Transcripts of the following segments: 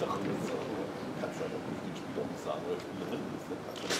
doch so. Kannst du aber nicht den Spieler nicht sagen, oder Spielerin ist,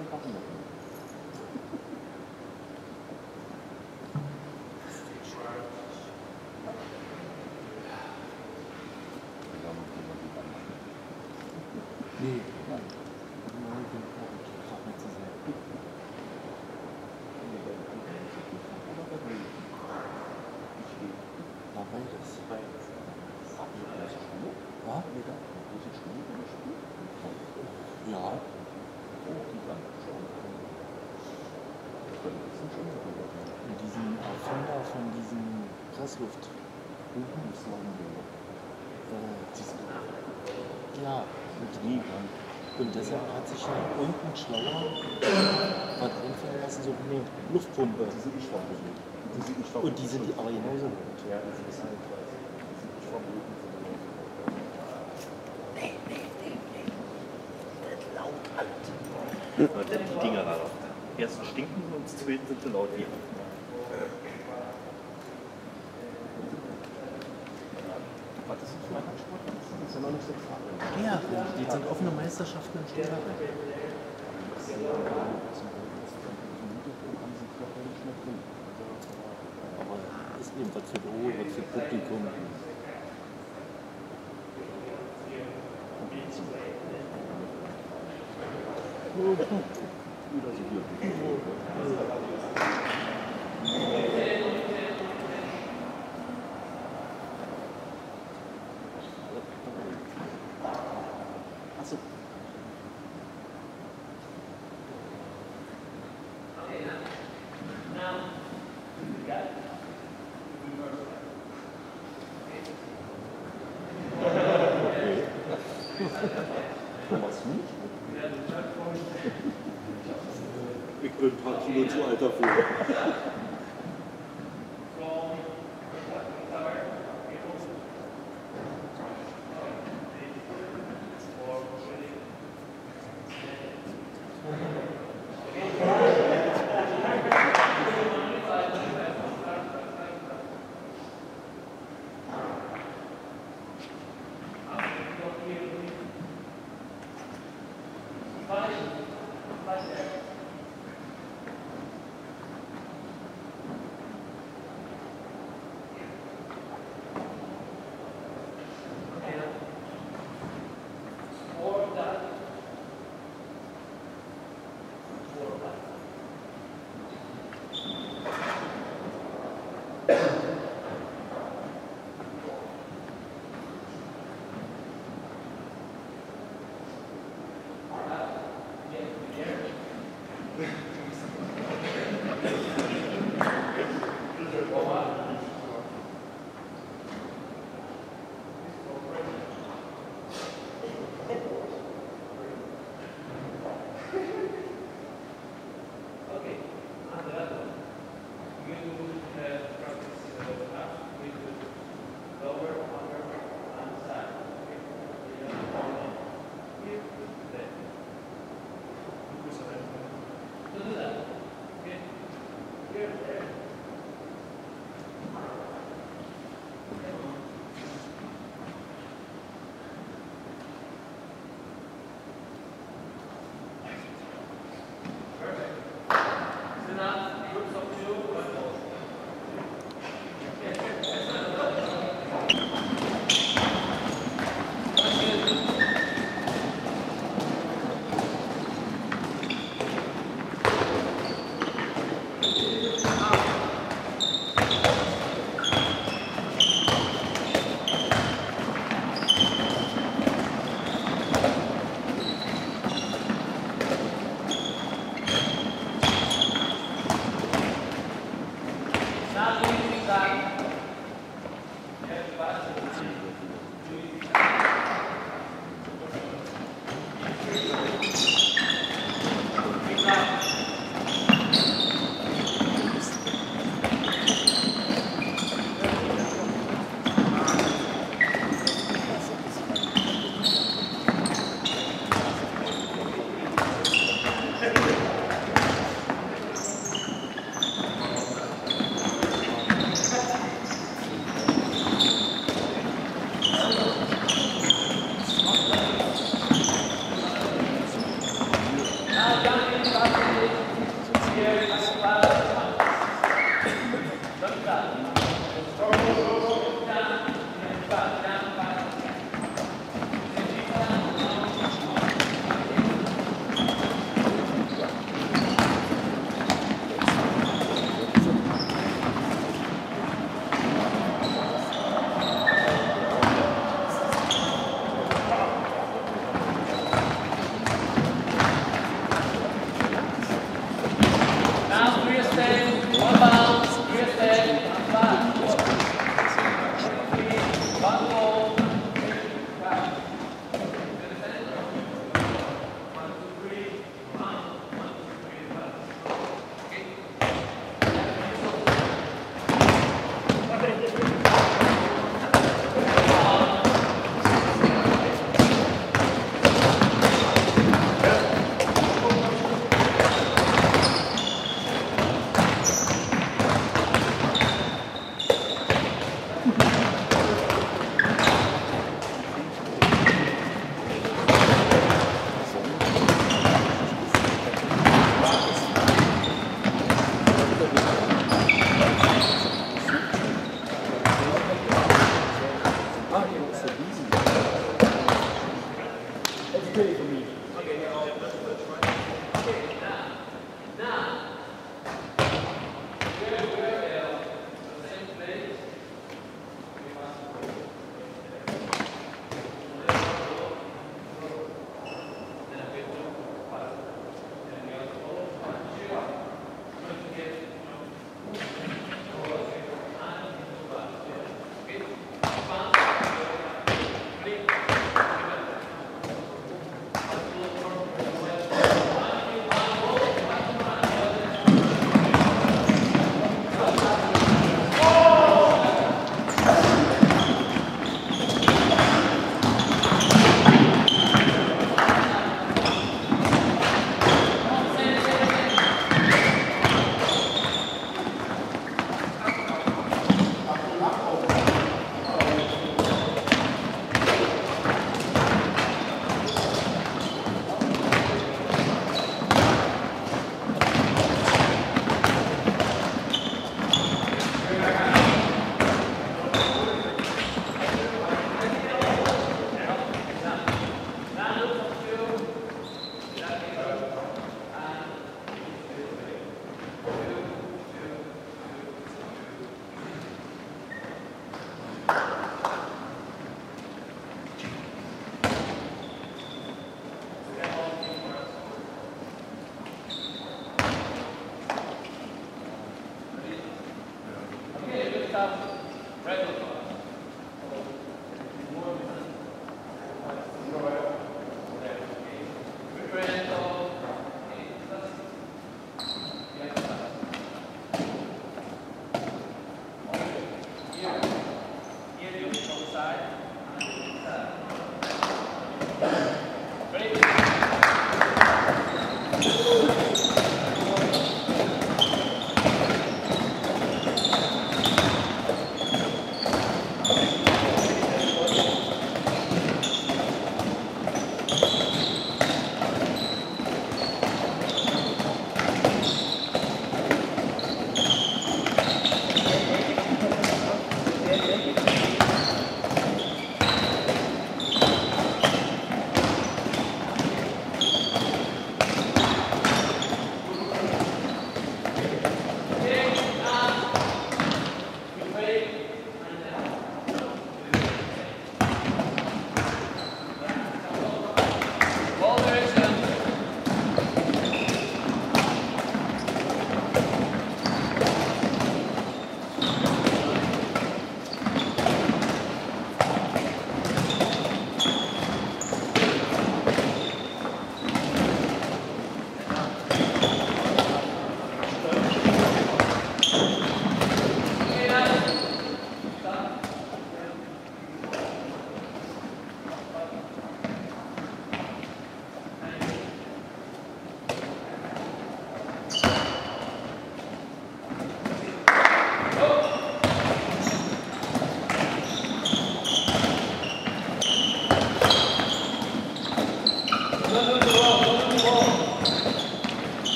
dann kannst du nicht sagen. Jetzt haben wir keinen Kaffee mehr. Nee, nein. Nein, den brauche nicht zu sehen. Ja, beides. Ja? Ja. Und diesen Erfinder von diesem Pressluft. Äh, diesen, ja, und die. Und deshalb hat sich ja unten schlauer was einfallen lassen, so eine Luftpumpe. Die sind nicht verboten. Die sind nicht Und die sind die aber genauso gut. Ja, die sind nicht verboten. Und dann die Dinger da noch. Erst stinken sie und zum zweiten sind sie laut wie. Was ist das für ein Sport? Das ist ja noch nicht so Ja, die sind offene Meisterschaften in Stuttgart. Aber ist eben was für Büro, was für Publikum.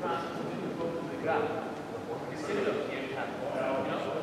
process within the book will be graph. Because similar can happen. You know?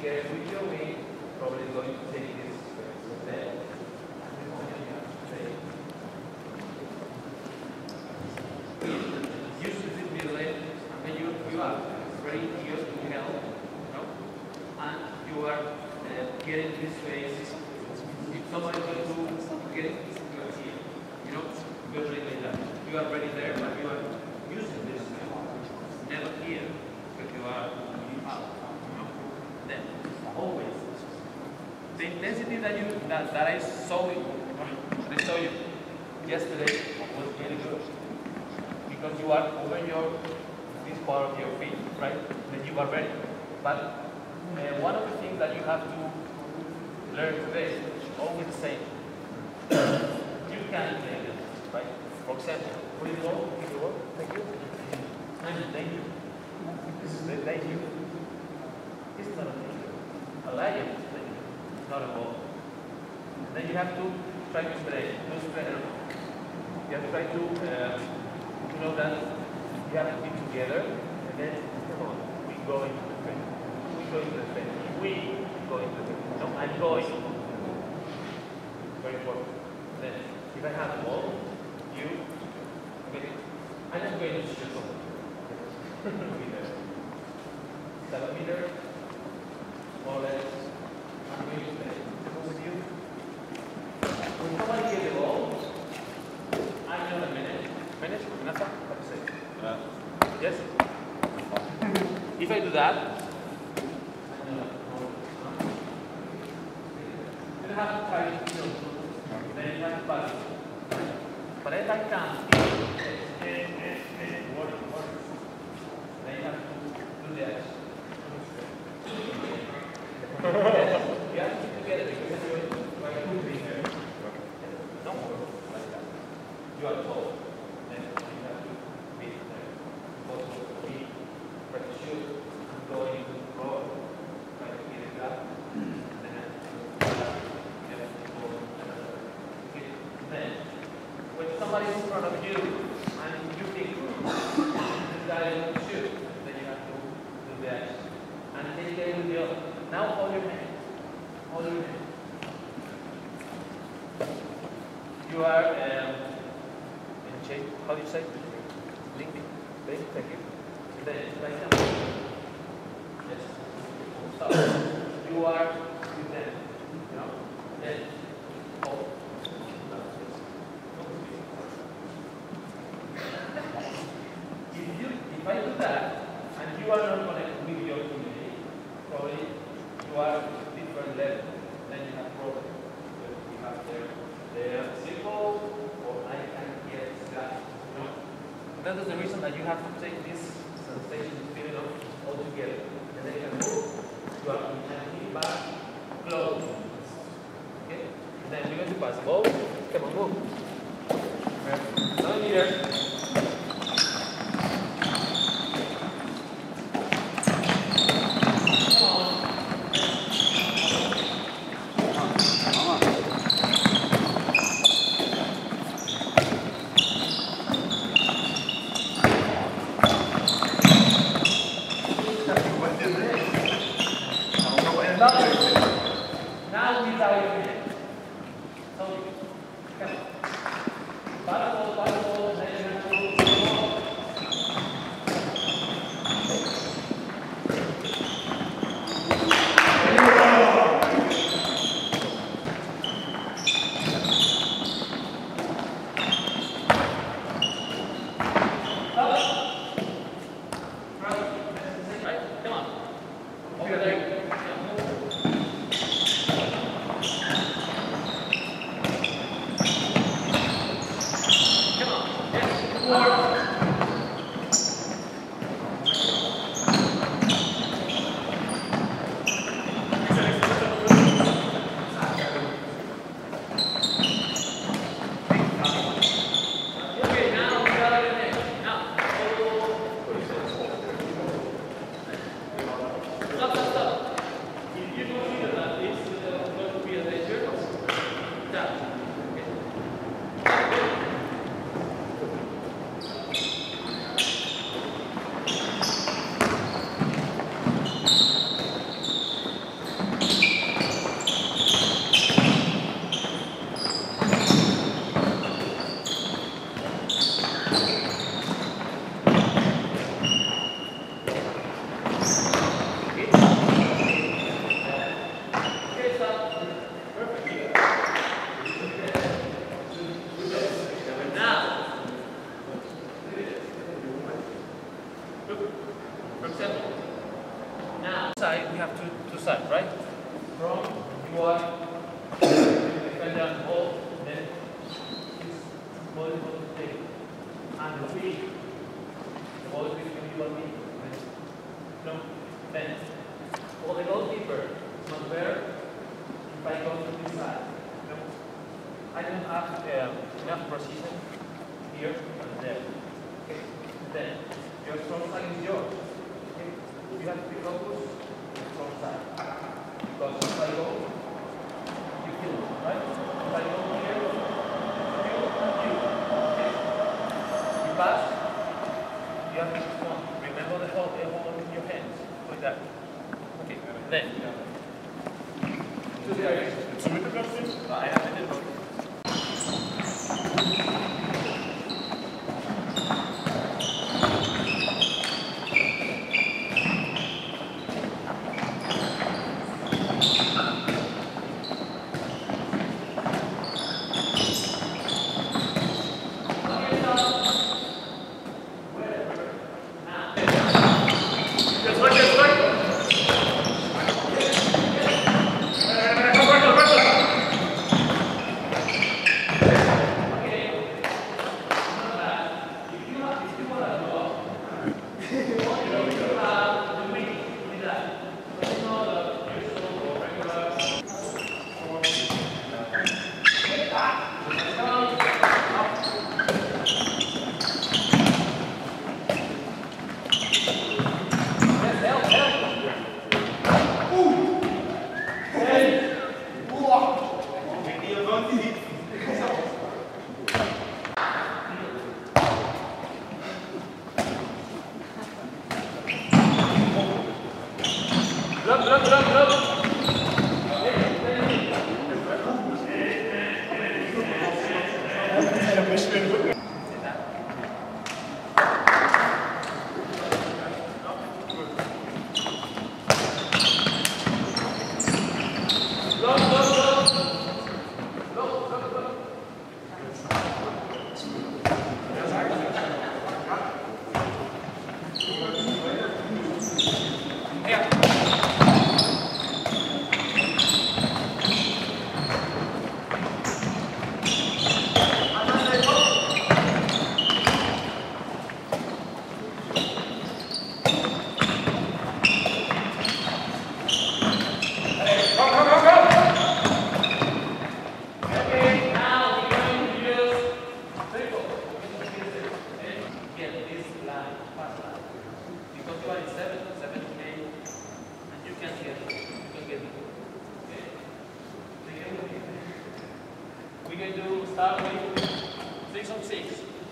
Take care with your wing, probably going to take this from there. And then when you have to say, use this middle lane, and then you, you are very here to help, you know? And you are uh, getting this space. If somebody is going to get it, you are here. You know, you're really like that. You are ready there, but you are using this never here, but you are out. You know? Then always the intensity that that, I saw you that I saw you yesterday was really good because you are over your this part of your feet, right? Then you are ready. But uh, one of the things that you have to learn today is always the same. you can play this, right? For example, put it low, put it low, thank you. Thank you. This is the thank you. It's not a thank you. A lion is thank you. Not a ball. Then you have to try to spread, no spread. You have to try to, uh, you know that you have to be together, and then come on, we go into the fence. We go into the fence. We go into the fence. No, I'm going. Very important. Then, if I have the ball, you, okay, I'm not going to shoot something. Seven meters,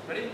Ready?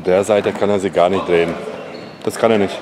Zu der Seite kann er sie gar nicht drehen. Das kann er nicht.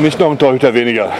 Nicht noch ein Torhüter weniger.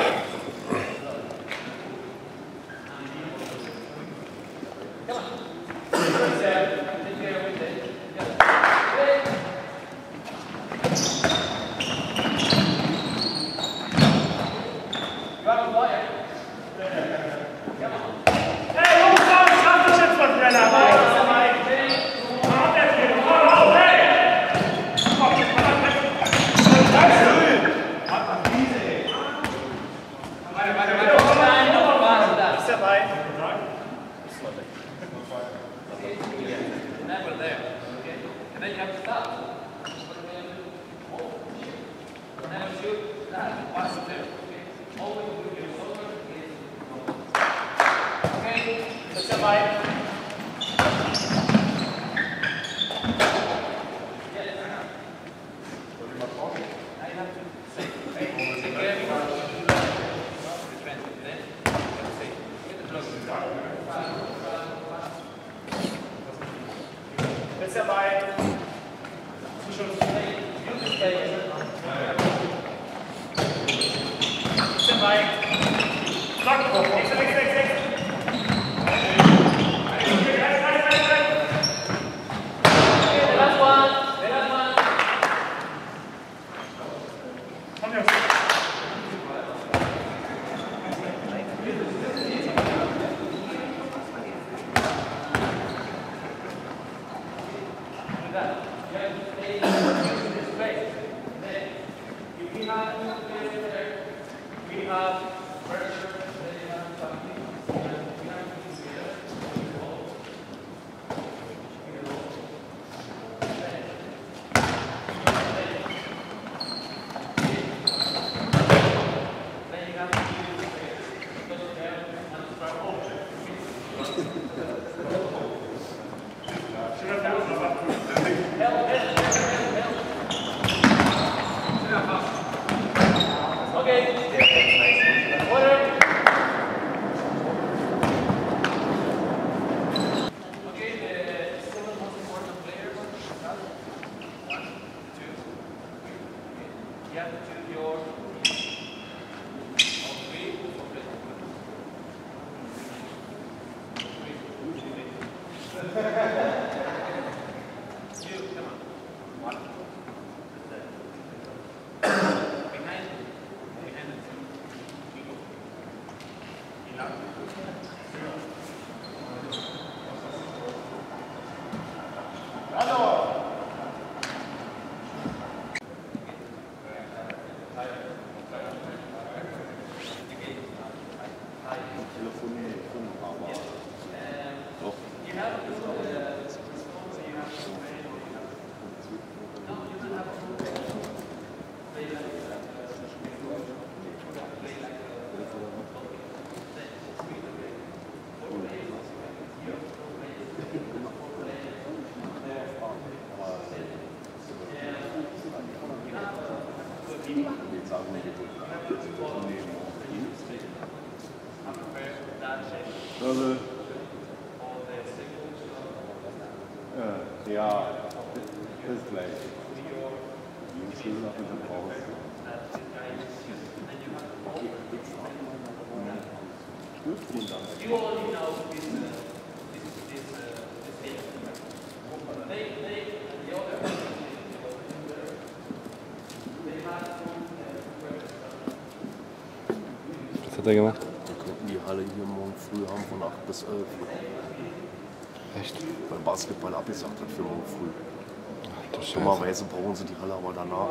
Hat er gemacht? Wir könnten die Halle hier morgen früh haben von 8 bis 11. Echt? Weil Basketball abgesagt hat für morgen früh. Scheiße. Dummerweise brauchen sie die Halle aber danach.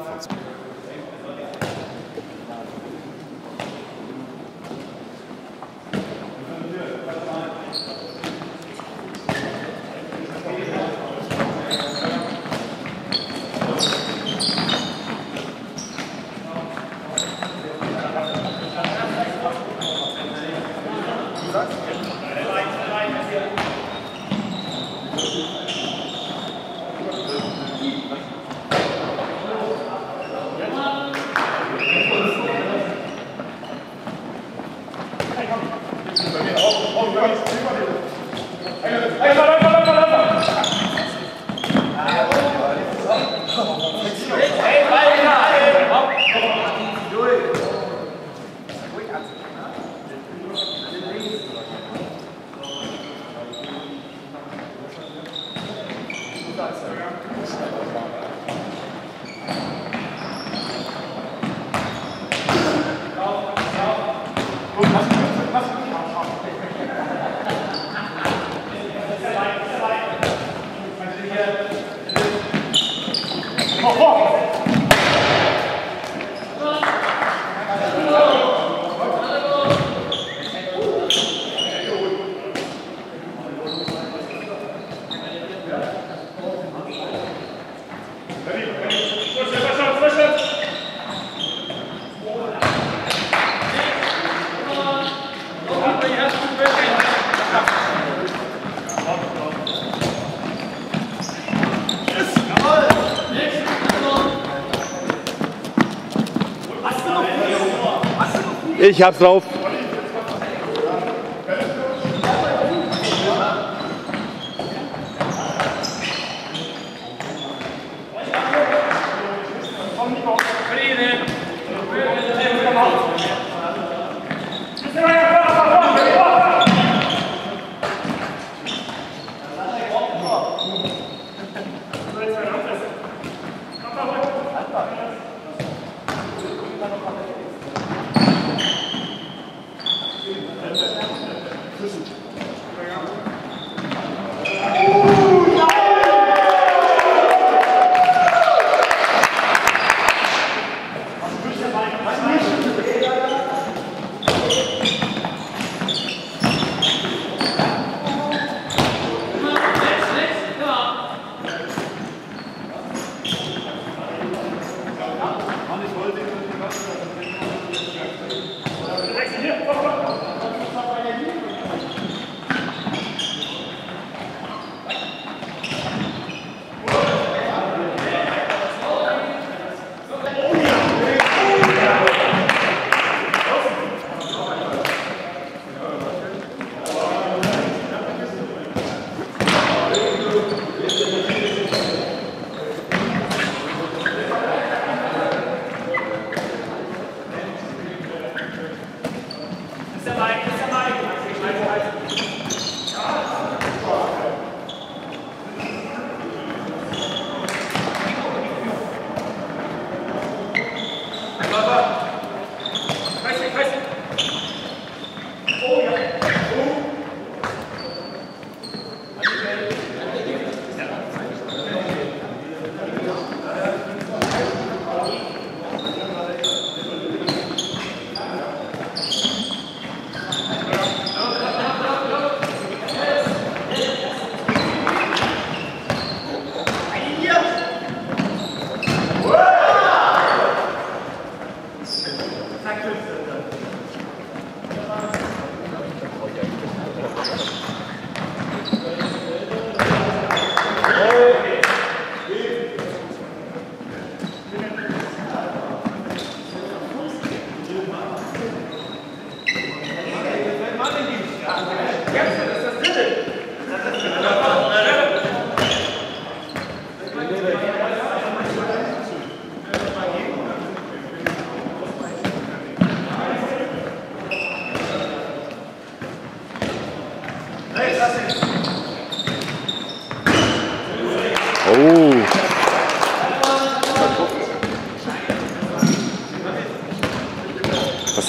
Ich hab's drauf.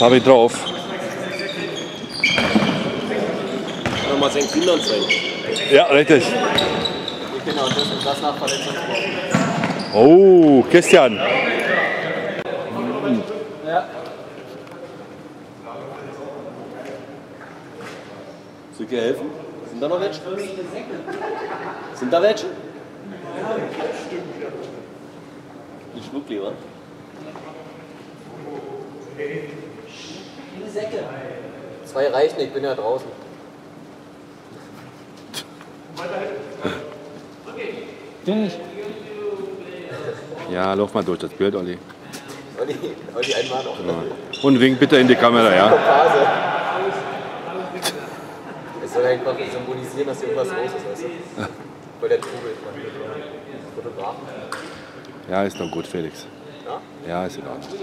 Habe ich drauf? Kann man mal seinen Kindern zeigen. Ja, richtig. Genau, das und das nach Verletzungsbruch. Oh, Christian. Soll ich dir helfen? Sind da noch welche? Sind da welche? Ein Schluck lieber. Zwei reichen, ich bin ja draußen. Ja, lauf mal durch das Bild, Olli. Olli, Olli einmal noch. Ja. Und wink bitte in die Kamera, ja. Es soll einfach symbolisieren, dass hier irgendwas los ist, weißt du? Weil der Trubel von Fotografen. Ja, ist doch gut, Felix. Ja? Ja, ist in Ordnung.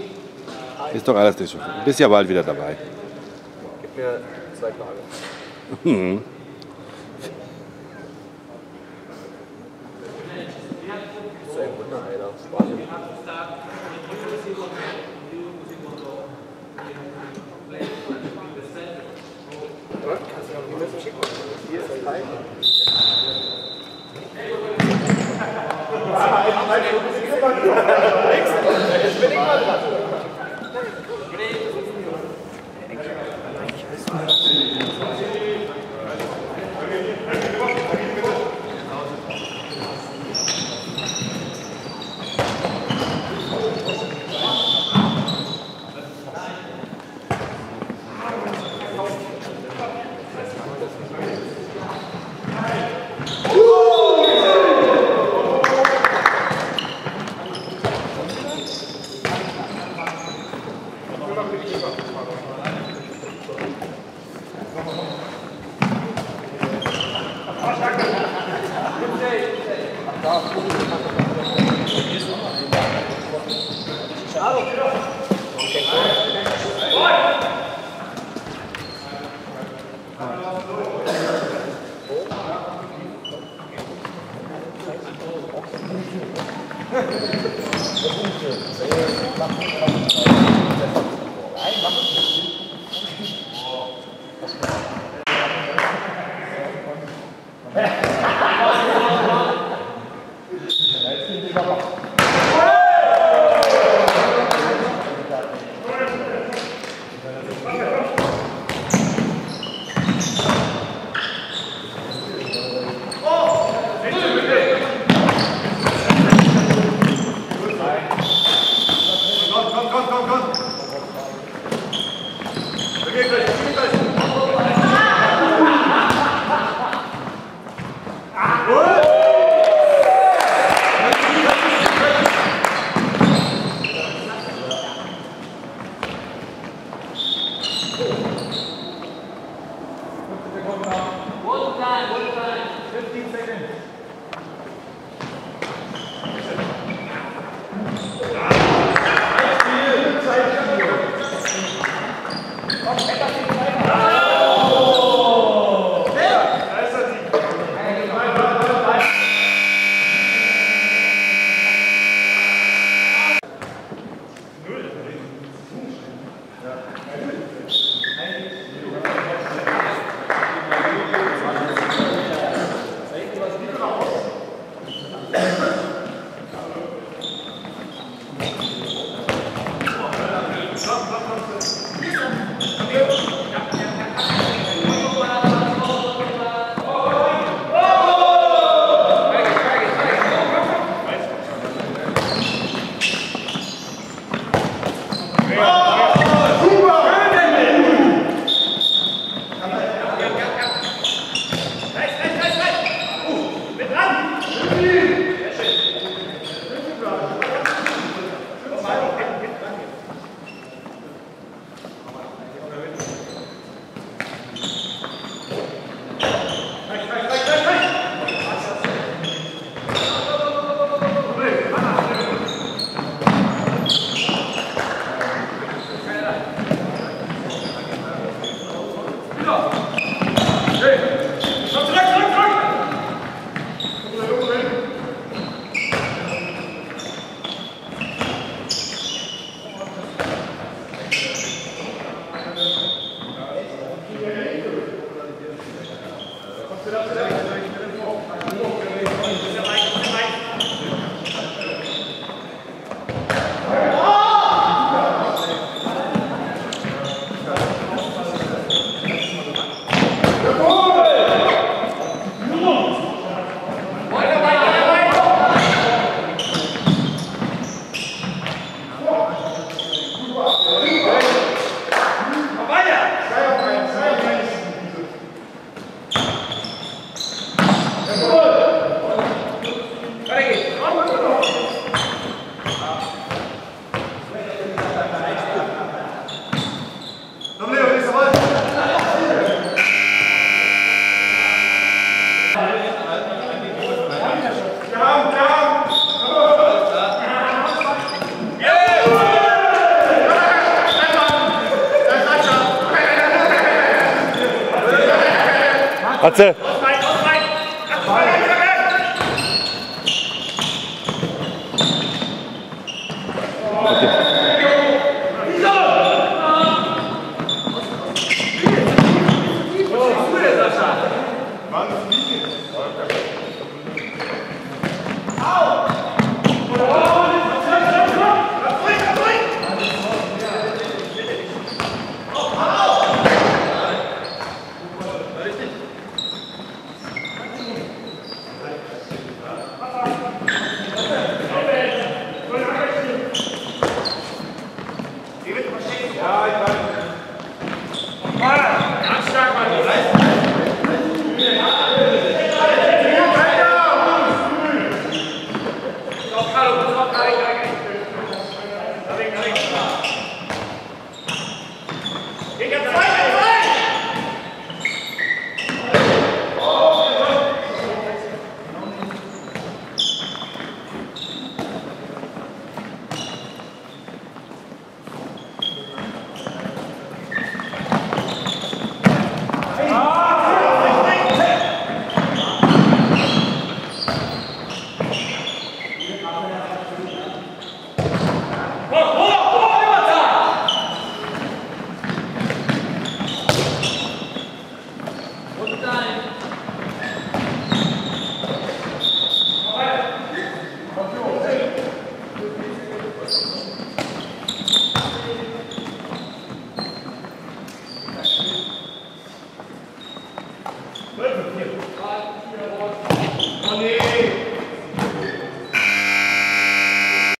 Ist doch alles nicht so. Bist ja bald wieder dabei gib mir zwei Tage. Hm. Das ist ein Wunder, Alter. Spanien. Ich bin immer dran. Leute.